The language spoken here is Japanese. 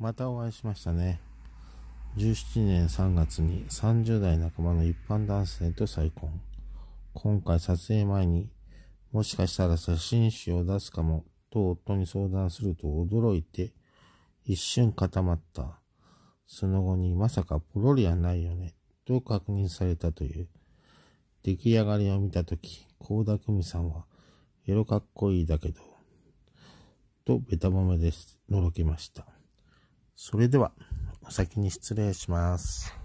またお会いしましたね。17年3月に30代半ばの一般男性と再婚。今回撮影前にもしかしたら写真集を出すかもと夫に相談すると驚いて一瞬固まった。その後にまさかポロリはないよねと確認されたという。出来上がりを見たとき、高田久美さんはエロかっこいいだけど、とベタ褒めです。のろけました。それでは、お先に失礼します。